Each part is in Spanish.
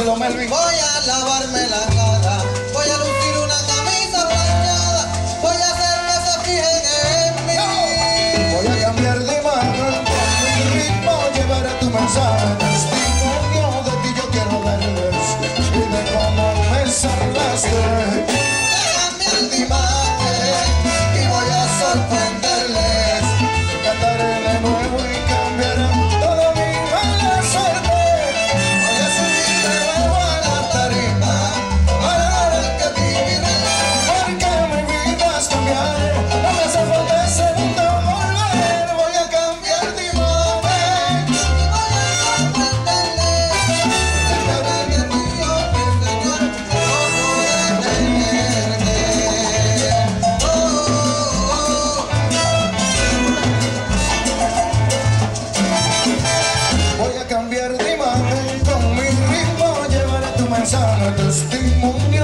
Díselo, Melvin. Sara testemunha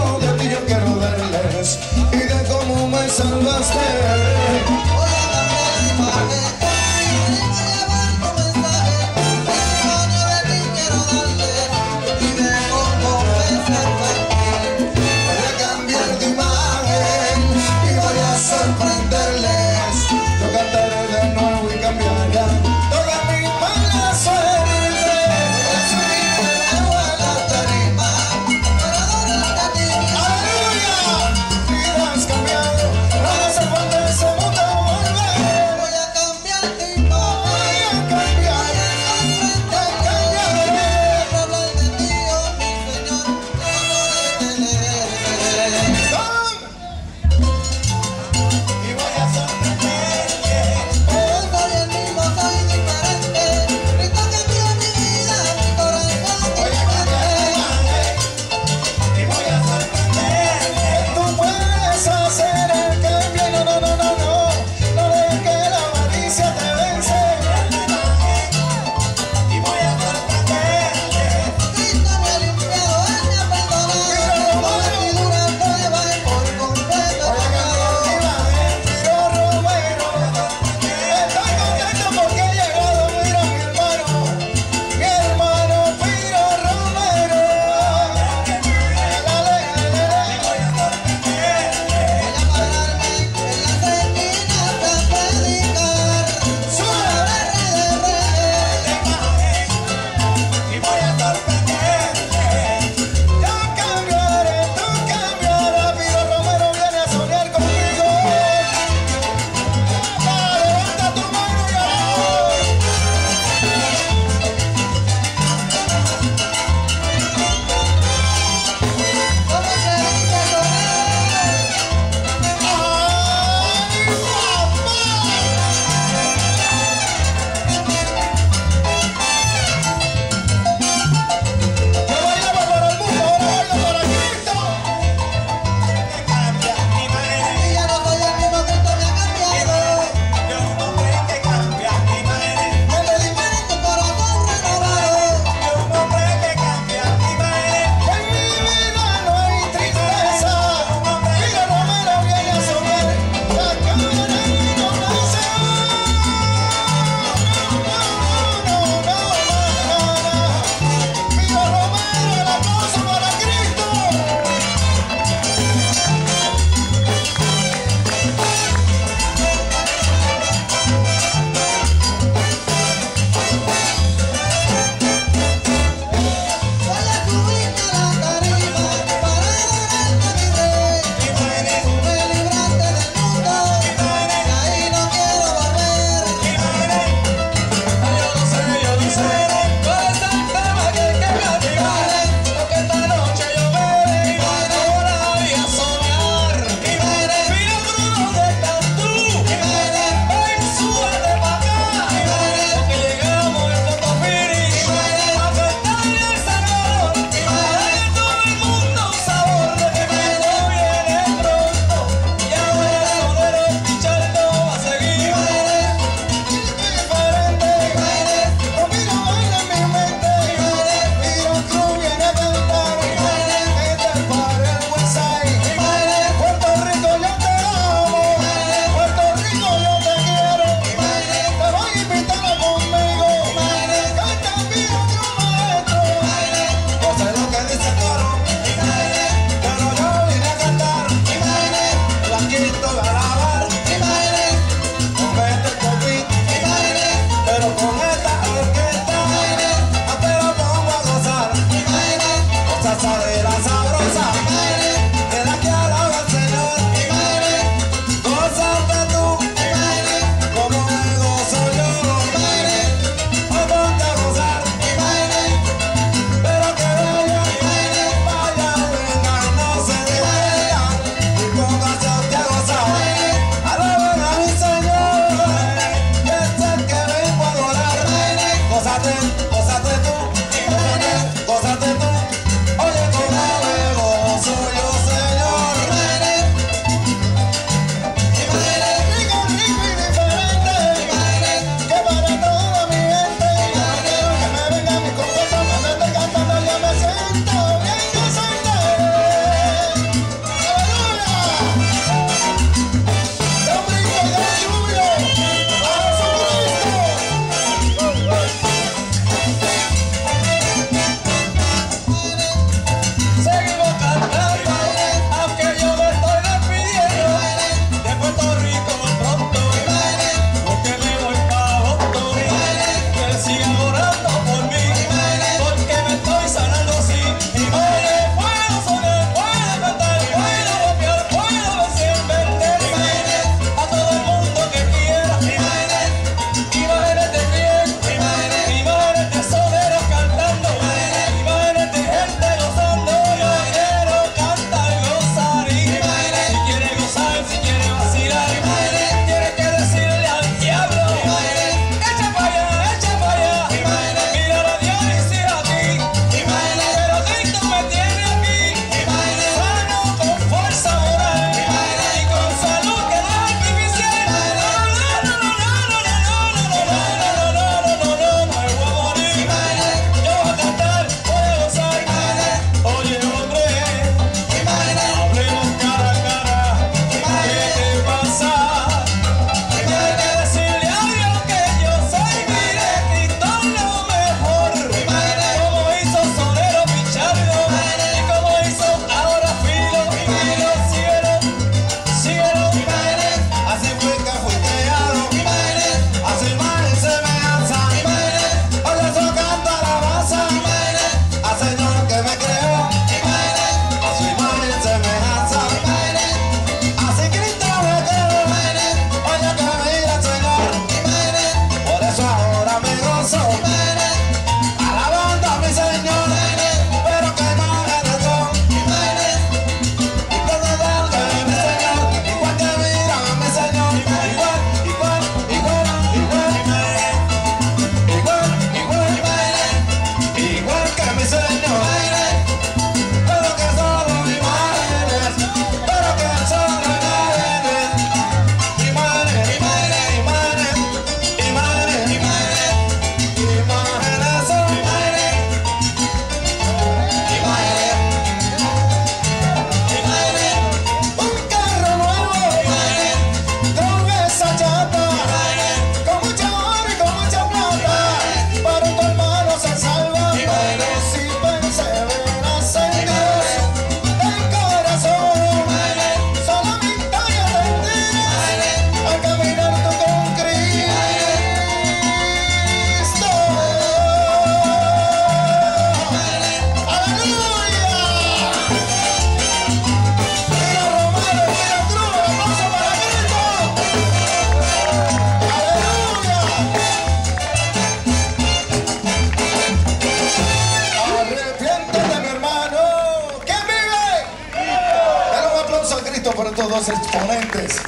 estos dos exponentes.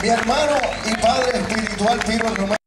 Mi hermano y padre espiritual Piro Romero.